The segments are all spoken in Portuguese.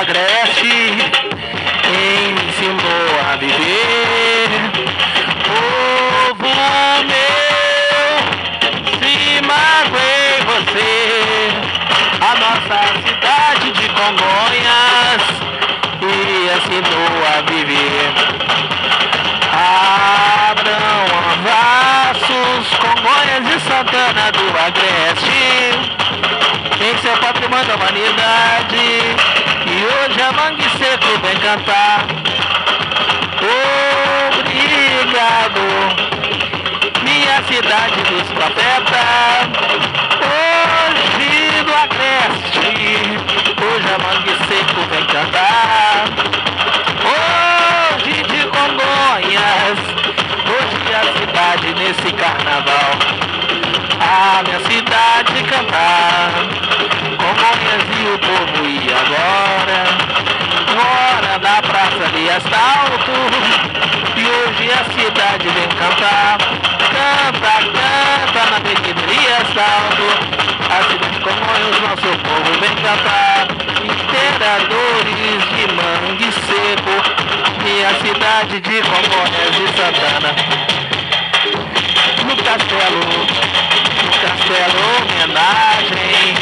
Da Agreste ensinou a viver. Povo meu, se magoei você, a nossa cidade de Congonhas e ensinou a viver. Abrão, Vassos, Congonhas e Santana do Agreste em seu patrimônio da humanidade. E hoje a Mangue Seco vem cantar. Obrigado, minha cidade dos profetas. Hoje do Agreste, hoje a Mangue Seco vem cantar. Hoje de Congonhas, hoje a cidade nesse carnaval. Cidade de Congonhas e Santana, no castelo castelo homenagem.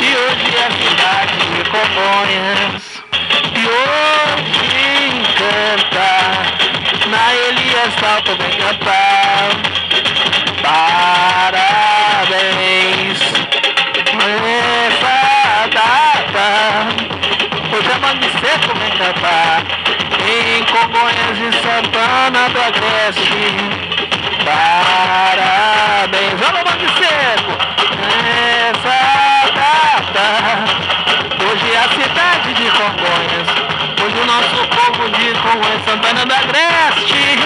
E hoje é a cidade de Congonhas E hoje encanta. Na Elias Salto vem cantar Agreste Parabéns, alô Mangue Seco, nessa data, hoje é a cidade de Congonhas, hoje o nosso povo de Congonhas, Santana da Agreste,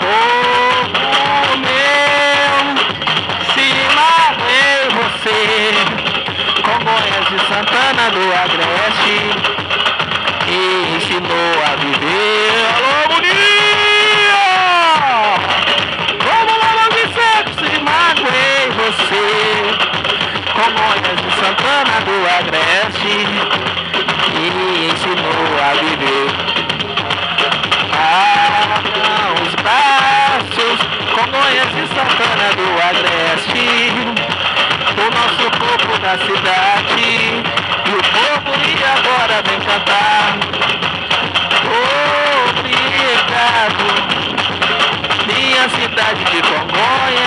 povo meu, se marrei você, Congonhas e Santana do Agreste, e ensinou a viver, Congonhas de Santana do Agreste E ensinou a viver. Abram os braços Congonhas de Santana do Agreste O nosso povo da cidade E o povo e agora vem cantar. Obrigado Minha cidade de Congonhas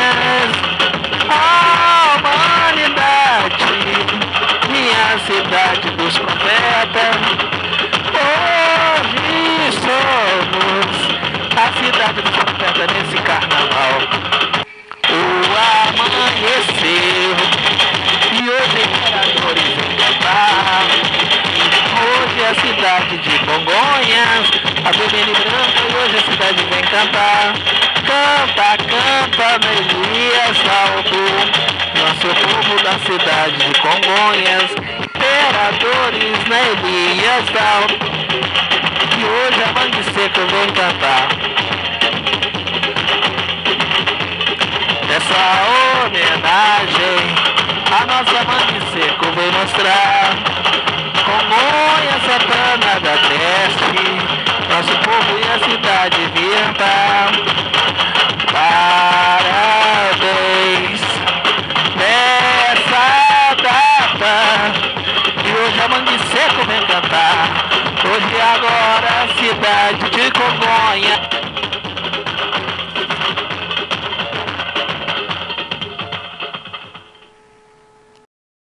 hoje a cidade vem cantar. Canta, canta, Salto, nosso povo da cidade de Congonhas, imperadores na Elias Salto, e hoje a Mangue Seco vem cantar. Essa homenagem a nossa Mangue Seco vem mostrar. Congonhas, Santana a cidade virtam. Parabéns nessa data E hoje a Mangue Seco vem cantar Hoje agora a cidade de Congonha